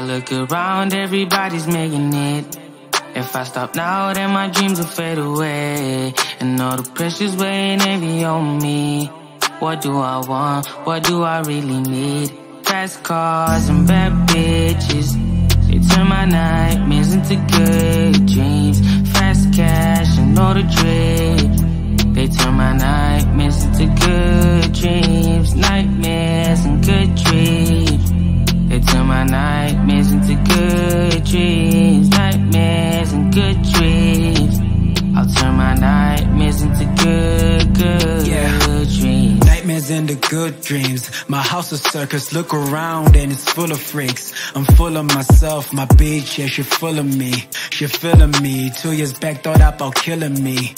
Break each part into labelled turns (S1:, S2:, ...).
S1: I look around, everybody's making it. If I stop now, then my dreams will fade away. And all the pressure's weighing heavy on me. What do I want? What do I really need? Fast cars and bad bitches. They turn my nightmares into good dreams. Fast cash and all the drip. Dreams. Nightmares and good dreams. I'll turn my nightmares into good, good
S2: Yeah.
S1: dreams.
S2: Nightmares into good dreams. My house a circus. Look around and it's full of freaks. I'm full of myself. My bitch, yeah, she full of me. She feeling me. Two years back, thought about killing me.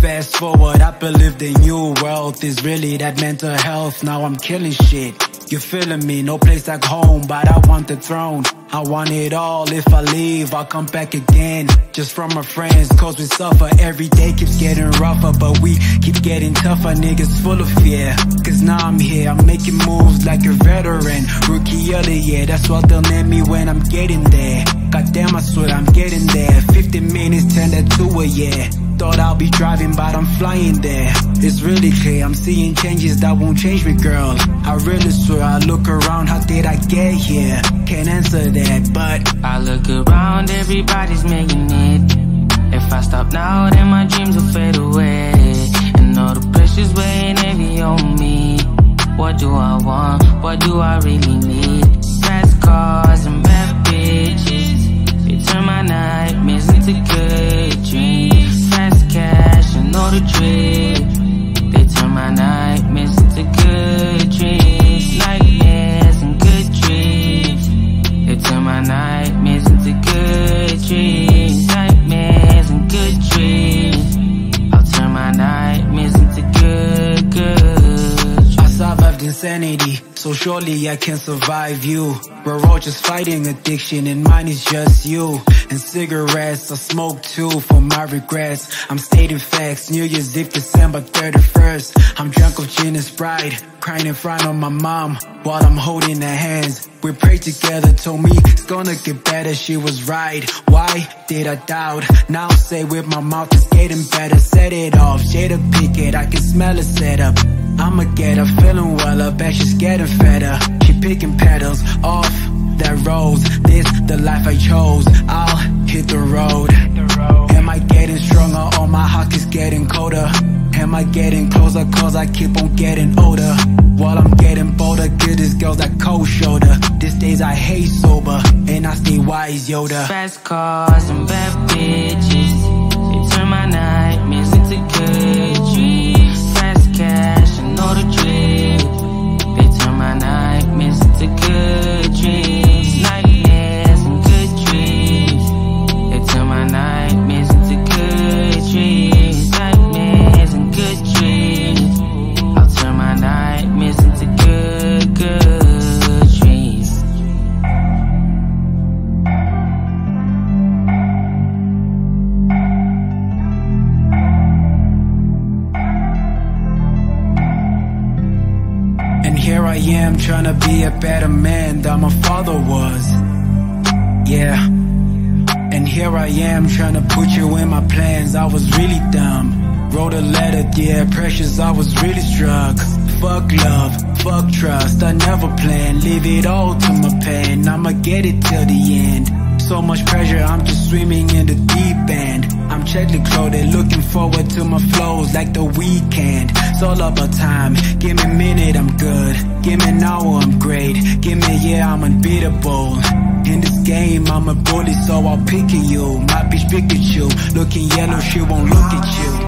S2: Fast forward, I believe the new wealth is really that mental health. Now I'm killing shit. You feeling me? No place like home, but I want the throne. I want it all. If I leave, I'll come back again. Just from my friends, cause we suffer. Every day keeps getting rougher, but we keep getting tougher. Niggas full of fear. Cause now I'm here, I'm making moves like a veteran. Rookie of the year, that's what they'll name me when I'm getting there. Goddamn, I swear I'm getting there. 15 minutes, turn that to a year. Thought I'll be driving, but I'm flying there. It's really clear, I'm seeing changes that won't change me, girl. I really swear, I look around, how did I get here? Can't answer that, but
S1: I look around, everybody's making it. If I stop now, then my dreams will fade away. And all the pressure's weighing heavy on me. What do I want? What do I really need? Fast cars and
S2: surely I can survive you. We're all just fighting addiction, and mine is just you. And cigarettes, I smoke too for my regrets. I'm stating facts, New Year's Eve, December 31st. I'm drunk of gin and Sprite, crying in front of my mom while I'm holding her hands. We prayed together, told me it's gonna get better, she was right. Why did I doubt? Now I say with my mouth it's getting better, set it off. Jada Pinkett, I can smell it set up. I'ma get her feeling well, I bet she's getting fatter. She picking petals off that rose. This the life I chose. I'll hit the road. Am I getting stronger or my heart is getting colder? Am I getting closer cause I keep on getting older? While I'm getting bolder, give this girl that cold shoulder. These days I hate sober, and I stay wise, Yoda.
S1: Fast cars and bad bitches.
S2: Am trying to be a better man than my father was. Yeah. And here I am trying to put you in my plans. I was really dumb. Wrote a letter, dear precious, I was really struck. Fuck love, fuck trust, I never planned. Leave it all to my pen, I'ma get it till the end. So much pressure, I'm just swimming in the deep end. I'm checking clothing, looking forward to my flows like the weekend. It's all about time. Give me a minute, I'm good. Give me an hour, I'm great. Give me a year, I'm unbeatable. In this game, I'm a bully, so I'll pick at you. My bitch Pikachu, looking yellow, she won't look at you.